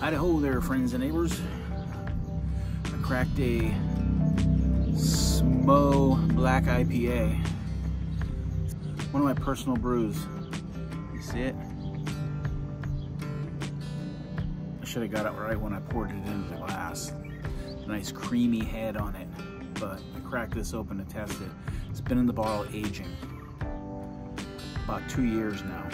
Idaho there, friends and neighbors. I cracked a Smo Black IPA. One of my personal brews. You see it? I should have got it right when I poured it into the glass. Nice creamy head on it. But I cracked this open to test it. It's been in the bottle aging. About two years now.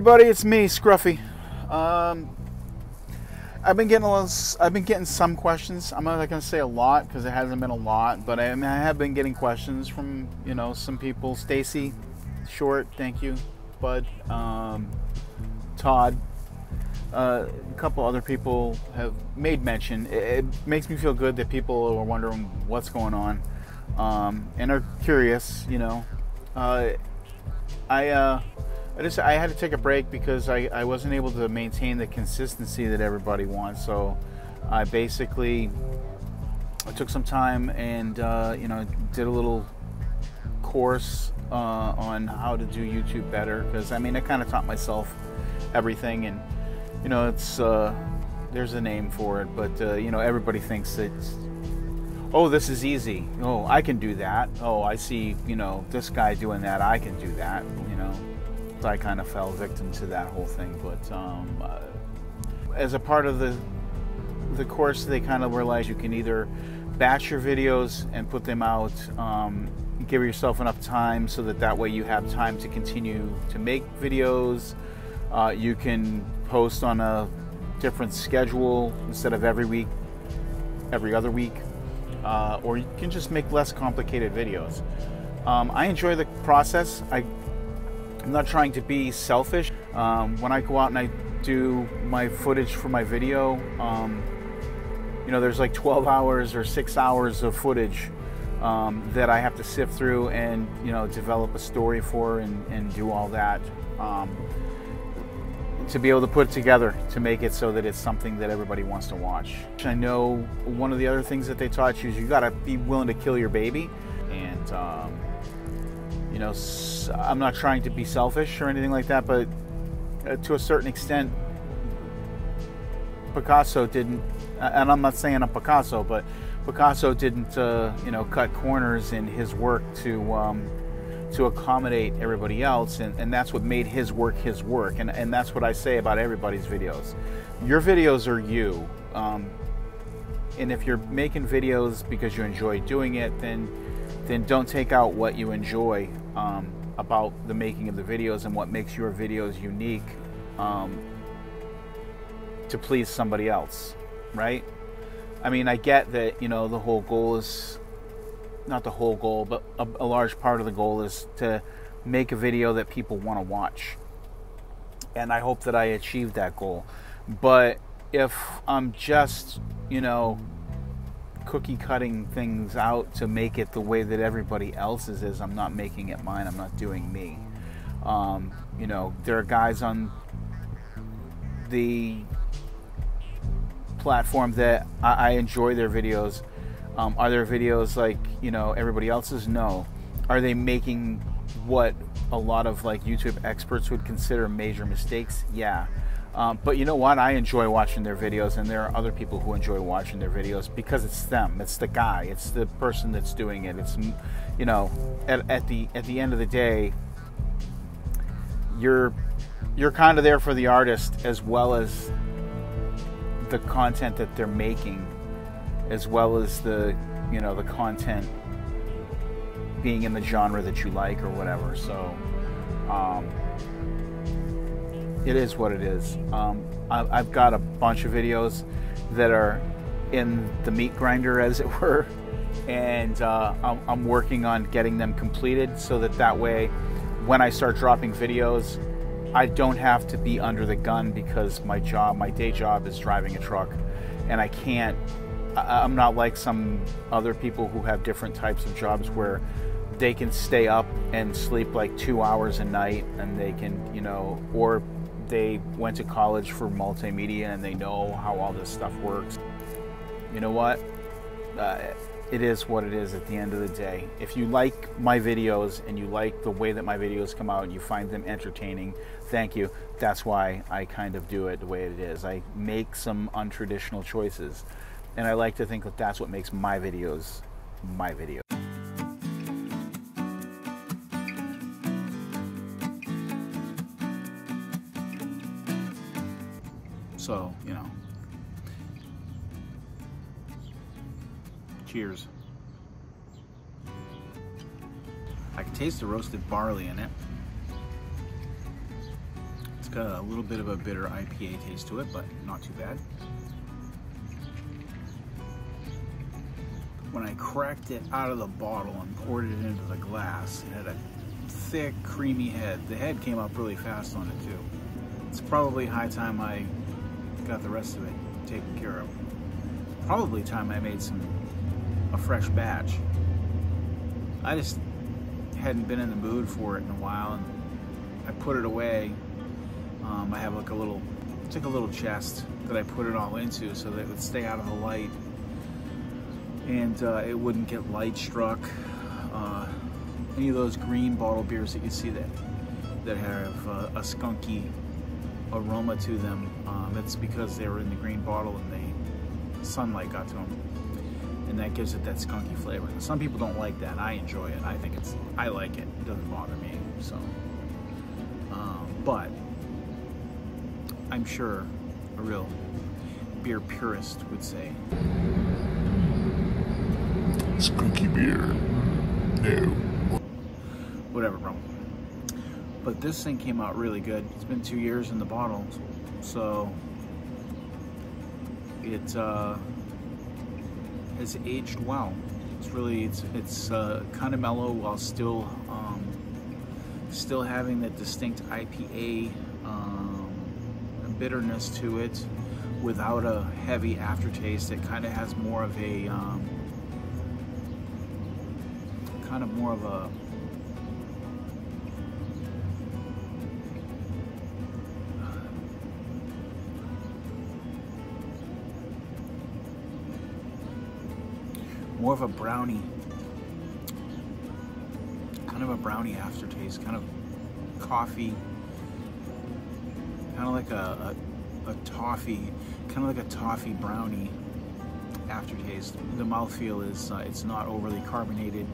Everybody, it's me, Scruffy. Um, I've been getting a little, I've been getting some questions. I'm not going to say a lot because it hasn't been a lot, but I, I have been getting questions from you know some people. Stacy, short, thank you, Bud, um, Todd, uh, a couple other people have made mention. It, it, makes me feel good that people are wondering what's going on um, and are curious. You know, uh, I. Uh, I just I had to take a break because I, I wasn't able to maintain the consistency that everybody wants. So I basically I took some time and uh, you know did a little course uh, on how to do YouTube better. Because I mean I kind of taught myself everything and you know it's uh, there's a name for it but uh, you know everybody thinks that oh this is easy. Oh I can do that. Oh I see you know this guy doing that. I can do that I kind of fell victim to that whole thing. But um, uh, as a part of the the course, they kind of realize you can either batch your videos and put them out, um, give yourself enough time so that that way you have time to continue to make videos. Uh, you can post on a different schedule instead of every week, every other week, uh, or you can just make less complicated videos. Um, I enjoy the process. I I'm not trying to be selfish. Um, when I go out and I do my footage for my video, um, you know, there's like 12 hours or six hours of footage um, that I have to sift through and, you know, develop a story for and, and do all that. Um, to be able to put it together to make it so that it's something that everybody wants to watch. I know one of the other things that they taught you is you got to be willing to kill your baby. And, um, know, I'm not trying to be selfish or anything like that, but uh, to a certain extent, Picasso didn't, and I'm not saying I'm Picasso, but Picasso didn't, uh, you know, cut corners in his work to um, to accommodate everybody else, and, and that's what made his work his work, and, and that's what I say about everybody's videos. Your videos are you, um, and if you're making videos because you enjoy doing it, then then don't take out what you enjoy um, about the making of the videos and what makes your videos unique um, to please somebody else, right? I mean, I get that, you know, the whole goal is not the whole goal, but a, a large part of the goal is to make a video that people want to watch. And I hope that I achieve that goal. But if I'm just, you know, cookie cutting things out to make it the way that everybody else's is. I'm not making it mine. I'm not doing me. Um, you know, there are guys on the platform that I, I enjoy their videos. Um, are their videos like you know everybody else's? No. Are they making what a lot of like YouTube experts would consider major mistakes? Yeah. Um, but you know what? I enjoy watching their videos, and there are other people who enjoy watching their videos because it's them. It's the guy. It's the person that's doing it. It's you know, at, at the at the end of the day, you're you're kind of there for the artist as well as the content that they're making, as well as the you know the content being in the genre that you like or whatever. So. Um, it is what it is. Um, I've got a bunch of videos that are in the meat grinder, as it were, and uh, I'm working on getting them completed so that that way, when I start dropping videos, I don't have to be under the gun because my job, my day job, is driving a truck, and I can't. I'm not like some other people who have different types of jobs where they can stay up and sleep like two hours a night and they can, you know, or they went to college for multimedia and they know how all this stuff works. you know what? Uh, it is what it is at the end of the day. If you like my videos and you like the way that my videos come out and you find them entertaining, thank you. That's why I kind of do it the way it is. I make some untraditional choices. And I like to think that that's what makes my videos my videos. So, you know, cheers. I can taste the roasted barley in it. It's got a little bit of a bitter IPA taste to it, but not too bad. When I cracked it out of the bottle and poured it into the glass, it had a thick, creamy head. The head came up really fast on it too. It's probably high time I got the rest of it taken care of. Probably time I made some a fresh batch. I just hadn't been in the mood for it in a while, and I put it away. Um, I have like a little, like a little chest that I put it all into so that it would stay out of the light and uh, it wouldn't get light struck. Uh, any of those green bottle beers that you see that that have uh, a skunky aroma to them. Um, it's because they were in the green bottle and the sunlight got to them. And that gives it that skunky flavor. Some people don't like that. I enjoy it. I think it's, I like it. It doesn't bother me. So, um, but I'm sure a real beer purist would say. Skunky beer. No. Whatever, bro. But this thing came out really good. It's been two years in the bottle, so it uh, has aged well. It's really it's it's uh, kind of mellow while still um, still having that distinct IPA um, bitterness to it, without a heavy aftertaste. It kind of has more of a um, kind of more of a more of a brownie, kind of a brownie aftertaste, kind of coffee, kind of like a, a, a toffee, kind of like a toffee brownie aftertaste. The mouthfeel is, uh, it's not overly carbonated.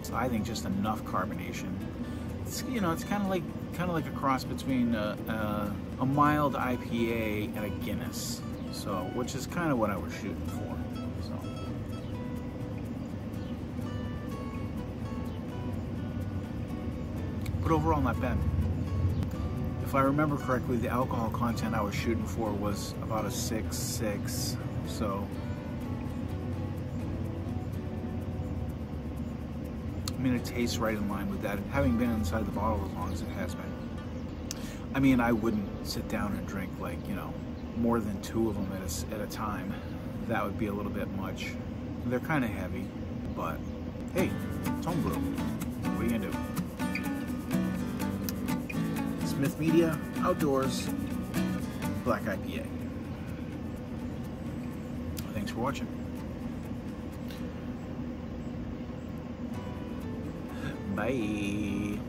It's, I think, just enough carbonation. It's, you know, it's kind of like, kind of like a cross between a, a, a mild IPA and a Guinness. So, which is kind of what I was shooting for. But overall not bad. If I remember correctly, the alcohol content I was shooting for was about a 6, 6, so. I mean, it tastes right in line with that, having been inside the bottle as long as it has been. I mean, I wouldn't sit down and drink like, you know, more than two of them at a, at a time. That would be a little bit much. They're kind of heavy, but hey, it's homebrew. What are you gonna do? Smith Media Outdoors Black IPA. Thanks for watching. Bye.